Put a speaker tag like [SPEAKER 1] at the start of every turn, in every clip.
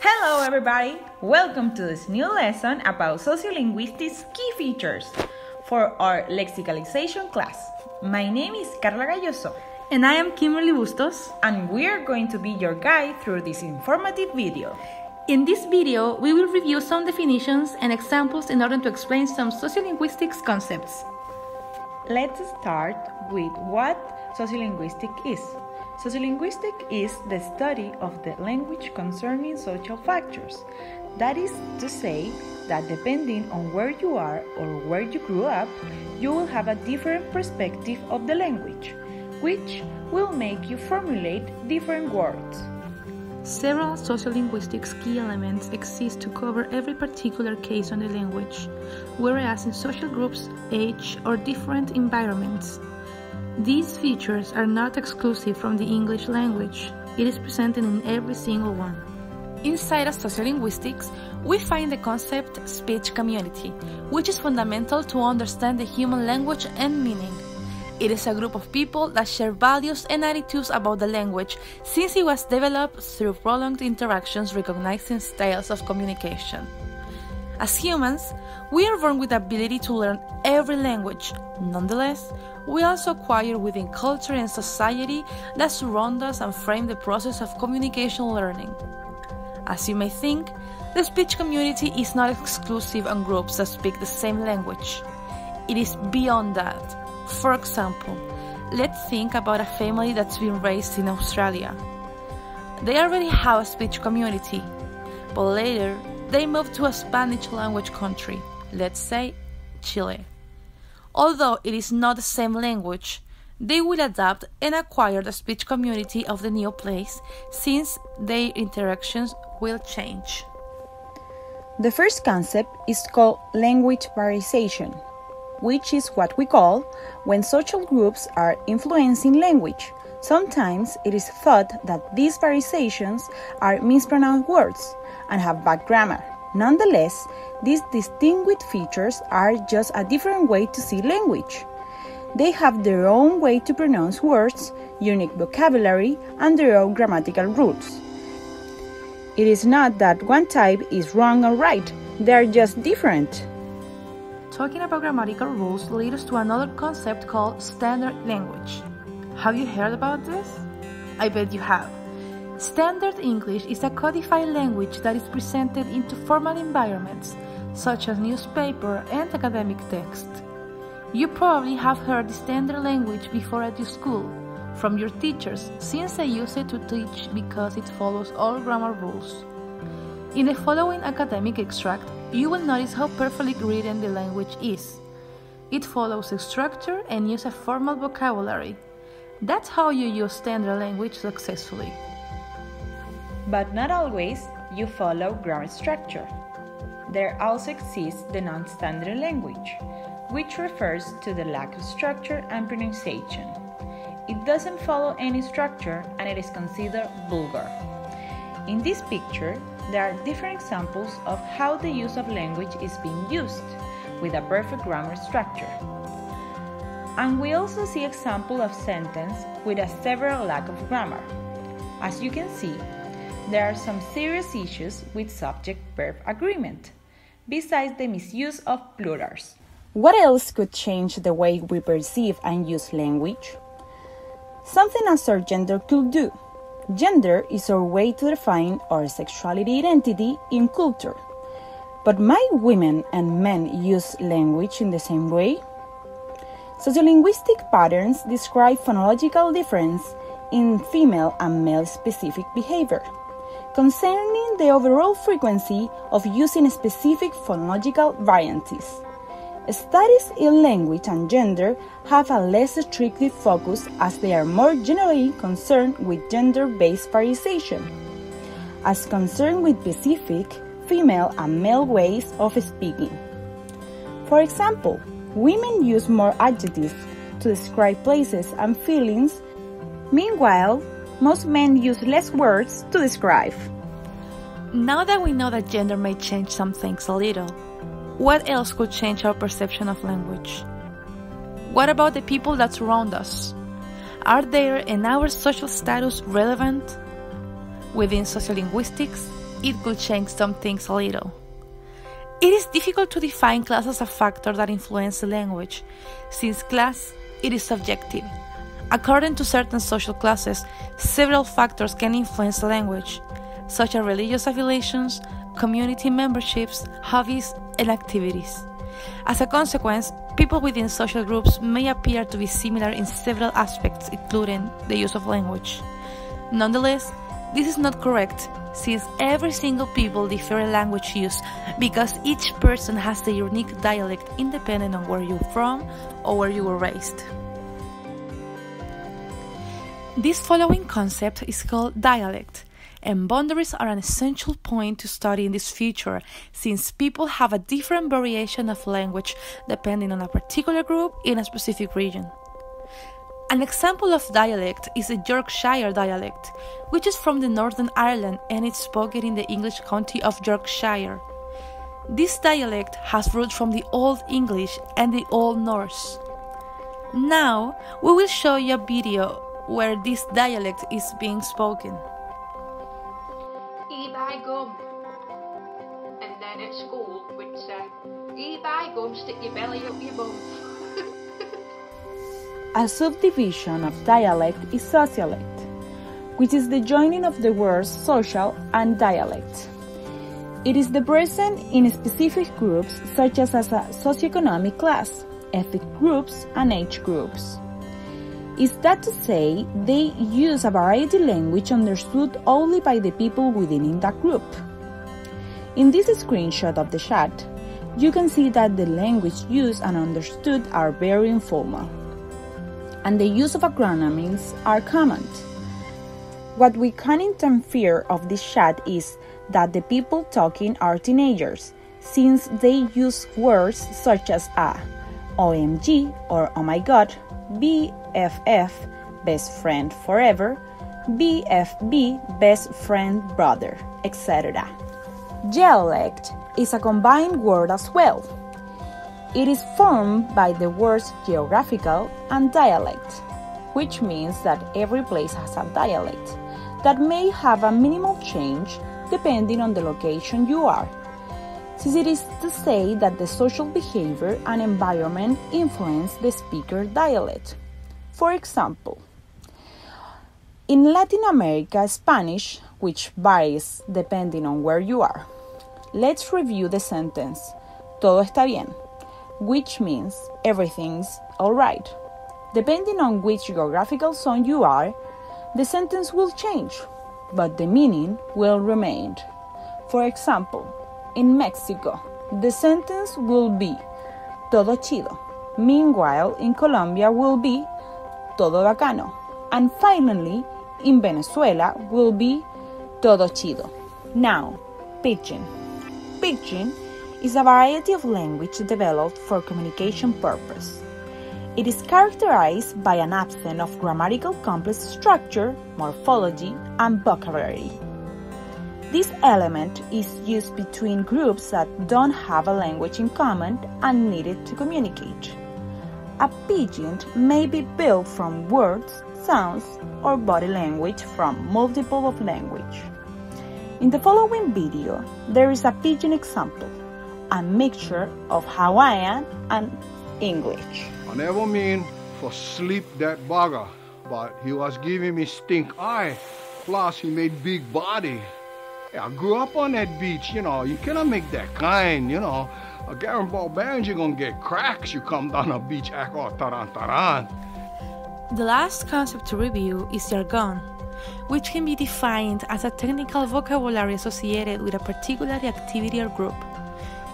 [SPEAKER 1] Hello, everybody! Welcome to this new lesson about sociolinguistics key features for our lexicalization class. My name is Carla Gayoso,
[SPEAKER 2] And I am Kimberly Bustos.
[SPEAKER 1] and we are going to be your guide through this informative video.
[SPEAKER 2] In this video, we will review some definitions and examples in order to explain some sociolinguistics concepts.
[SPEAKER 1] Let's start with what sociolinguistic is. Sociolinguistic is the study of the language concerning social factors. That is to say, that depending on where you are or where you grew up, you will have a different perspective of the language, which will make you formulate different words.
[SPEAKER 2] Several sociolinguistics key elements exist to cover every particular case on the language, whereas in social groups, age, or different environments. These features are not exclusive from the English language, it is presented in every single one. Inside of sociolinguistics, we find the concept speech community, which is fundamental to understand the human language and meaning. It is a group of people that share values and attitudes about the language since it was developed through prolonged interactions recognizing styles of communication. As humans, we are born with the ability to learn every language. Nonetheless, we also acquire within culture and society that surround us and frame the process of communication learning. As you may think, the speech community is not exclusive on groups that speak the same language. It is beyond that. For example, let's think about a family that's been raised in Australia. They already have a speech community, but later they moved to a Spanish language country, let's say Chile. Although it is not the same language, they will adapt and acquire the speech community of the new place since their interactions will change.
[SPEAKER 3] The first concept is called language variation, which is what we call when social groups are influencing language. Sometimes it is thought that these variations are mispronounced words and have bad grammar. Nonetheless, these distinguished features are just a different way to see language. They have their own way to pronounce words, unique vocabulary, and their own grammatical rules. It is not that one type is wrong or right, they are just different.
[SPEAKER 2] Talking about grammatical rules leads us to another concept called standard language. Have you heard about this? I bet you have. Standard English is a codified language that is presented into formal environments, such as newspaper and academic text. You probably have heard the standard language before at your school, from your teachers, since they use it to teach because it follows all grammar rules. In the following academic extract, you will notice how perfectly written the language is. It follows a structure and uses a formal vocabulary. That's how you use standard language successfully.
[SPEAKER 1] But not always you follow grammar structure. There also exists the non standard language, which refers to the lack of structure and pronunciation. It doesn't follow any structure and it is considered vulgar. In this picture, there are different examples of how the use of language is being used with a perfect grammar structure. And we also see example of sentence with a several lack of grammar. As you can see, there are some serious issues with subject-verb agreement, besides the misuse of plurals.
[SPEAKER 3] What else could change the way we perceive and use language? Something as our gender could do. Gender is our way to define our sexuality identity in culture. But might women and men use language in the same way? Sociolinguistic patterns describe phonological difference in female and male specific behavior concerning the overall frequency of using specific phonological variances. Studies in language and gender have a less restrictive focus as they are more generally concerned with gender based variation, as concerned with specific female and male ways of speaking. For example, women use more adjectives to describe places and feelings, meanwhile, most men use less words to describe.
[SPEAKER 2] Now that we know that gender may change some things a little, what else could change our perception of language? What about the people that surround us? Are their and our social status relevant? Within sociolinguistics, it could change some things a little. It is difficult to define class as a factor that influences language, since class it is subjective. According to certain social classes, several factors can influence language, such as religious affiliations, community memberships, hobbies, and activities. As a consequence, people within social groups may appear to be similar in several aspects, including the use of language. Nonetheless, this is not correct, since every single people differ in language use because each person has a unique dialect independent on where you're from or where you were raised. This following concept is called dialect and boundaries are an essential point to study in this future since people have a different variation of language depending on a particular group in a specific region. An example of dialect is the Yorkshire dialect, which is from the Northern Ireland and is spoken in the English county of Yorkshire. This dialect has roots from the Old English and the Old Norse. Now, we will show you a video where this dialect is being spoken.
[SPEAKER 4] And then at school we'd say, you buy gum, stick your belly up your bum.
[SPEAKER 3] A subdivision of dialect is sociolect, which is the joining of the words social and dialect. It is the present in specific groups such as, as a socioeconomic class, ethnic groups, and age groups. Is that to say, they use a variety language understood only by the people within that group. In this screenshot of the chat, you can see that the language used and understood are very informal, and the use of acronyms are common. What we can interfere of this chat is that the people talking are teenagers, since they use words such as a, OMG or oh my god, BFF, best friend forever, BFB, best friend brother, etc. Dialect is a combined word as well. It is formed by the words geographical and dialect, which means that every place has a dialect that may have a minimal change depending on the location you are since it is to say that the social behavior and environment influence the speaker dialect. For example, in Latin America, Spanish, which varies depending on where you are. Let's review the sentence Todo está bien, which means everything's alright. Depending on which geographical zone you are, the sentence will change, but the meaning will remain. For example, in Mexico, the sentence will be todo chido. Meanwhile, in Colombia will be todo bacano. And finally, in Venezuela will be todo chido. Now, pidgin. Pidgin is a variety of language developed for communication purpose. It is characterized by an absence of grammatical complex structure, morphology, and vocabulary. This element is used between groups that don't have a language in common and need it to communicate. A pidgin may be built from words, sounds, or body language from multiple of language. In the following video, there is a pidgin example, a mixture of Hawaiian and English.
[SPEAKER 5] I never mean for sleep that bugger, but he was giving me stink eye, plus he made big body. I grew up on that beach, you know. You cannot make that kind, you know. A Ball band, you're gonna get cracks. You come down a beach, act all taran taran.
[SPEAKER 2] The last concept to review is jargon, which can be defined as a technical vocabulary associated with a particular activity or group.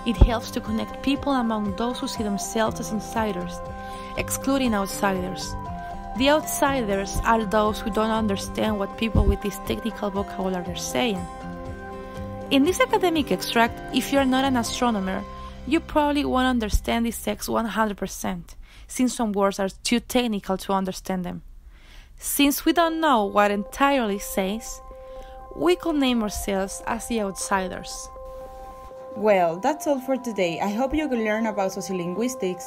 [SPEAKER 2] It helps to connect people among those who see themselves as insiders, excluding outsiders. The outsiders are those who don't understand what people with this technical vocabulary are saying. In this academic extract, if you are not an astronomer, you probably won't understand this text 100%, since some words are too technical to understand them. Since we don't know what entirely says, we could name ourselves as the outsiders.
[SPEAKER 3] Well, that's all for today. I hope you can learn about sociolinguistics.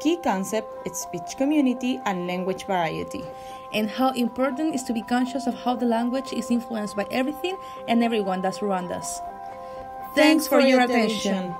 [SPEAKER 3] key concept is speech community and language variety.
[SPEAKER 2] And how important is to be conscious of how the language is influenced by everything and everyone that's around us.
[SPEAKER 3] Thanks for your attention.